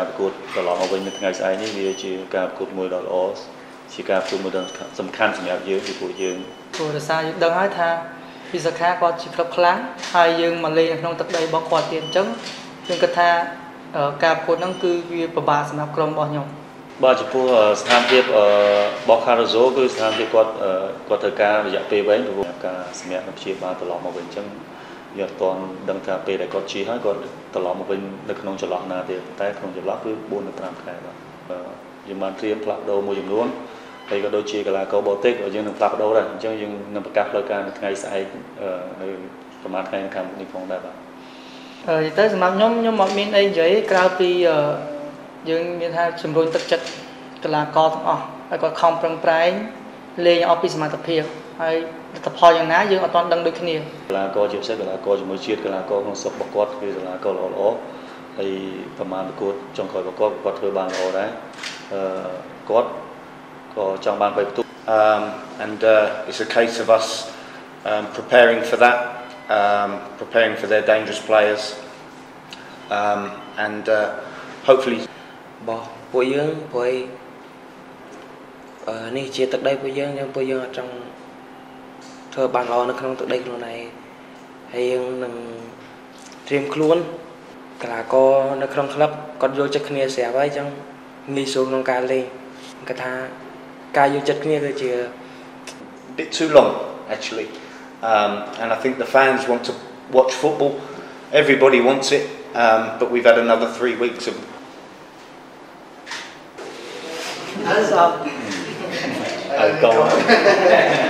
ការប្រកួតត្រឡប់មកវិញនៅថ្ងៃស្អែកនេះវាជាការប្រកួតមួយដ៏ល្អជាការប្រកួតមួយដ៏សំខាន់សម្រាប់យើងពីព្រោះយើងព្រោះរសារយើងដឹងហើយថាវិសាខាគាត់ជាក្លឹបខ្លាំងហើយយើងមកលេងនៅក្នុងទឹកដីរបស់គាត់ទៀតអញ្ចឹងខ្ញុំគិតថាអឺការប្រកួតហ្នឹងគឺវាពិបាកសម្រាប់ក្រុមរបស់ខ្ញុំបាទចំពោះស្ថានភាពរបស់ Caruso គឺស្ថានភាពគាត់គាត់ត្រូវការរយៈពេលវែងព្រោះការសម្រាប់នៅព្យាបាលត្រឡប់មកវិញអញ្ចឹង យើងអត់ទាន់ដឹងថាពេលដែលគាត់ជាហើយគាត់ត្រឡប់មកវិញនៅក្នុងចន្លោះណាទៀតតែក្នុងចន្លោះគឺ4ទៅ5ខែបាទយើងបានត្រៀមផ្លាស់ប្ដូរមួយចំនួនហើយក៏ដូចជាកីឡាករបរទេសក៏យើងនឹងផ្លាស់ប្ដូរដែរអញ្ចឹងយើងនឹងប្រកាសផ្លូវការនៅថ្ងៃស្អែកនៅប្រហែលថ្ងៃខាងមុខនេះផងដែរបាទអឺនិយាយទៅសម្រាប់ខ្ញុំខ្ញុំអត់មានអីនិយាយក្រៅពីយើងមានថាជំរុញទឹកចិត្តកីឡាករទាំងអស់ហើយគាត់ខំប្រឹងប្រែង លេងអស់ពីសមត្ថភាពហើយលទ្ធផលយ៉ាងណាយើងអត់ទាន់ដឹងដូចគ្នាកីឡាករជាពិសេសកីឡាករជាមួយជាតិកីឡាករក្នុងស្រុករបស់គាត់គឺកីឡាករល្អល្អហើយប្រមាណប្រកួតចុងក្រោយរបស់គាត់គាត់ធ្វើបានល្អដែរអឺគាត់ក៏ចង់បានបែបបន្ទូ um and uh, it's a case of us um, preparing for that um, preparing for their dangerous players um, and uh, hopefully បោះពួកយើងព្រោះអឺ នេះជាទឹកដីពួកយើងយើងពួកយើងអត់ចង់ធ្វើបានល្អនៅក្នុងទឹកដីខ្លួនឯងហើយយើងនឹងត្រៀមខ្លួនកីឡាករនៅក្នុងក្លឹបគាត់យកចិត្តគ្នាស្រាប់ហើយអញ្ចឹងងាយស្រួលក្នុងការលេងគាត់ថាការយកចិត្តគ្នាគឺជា bit too long actually um and I think the fans want to watch football everybody wants it um but we've had another 3 weeks of That's up. I go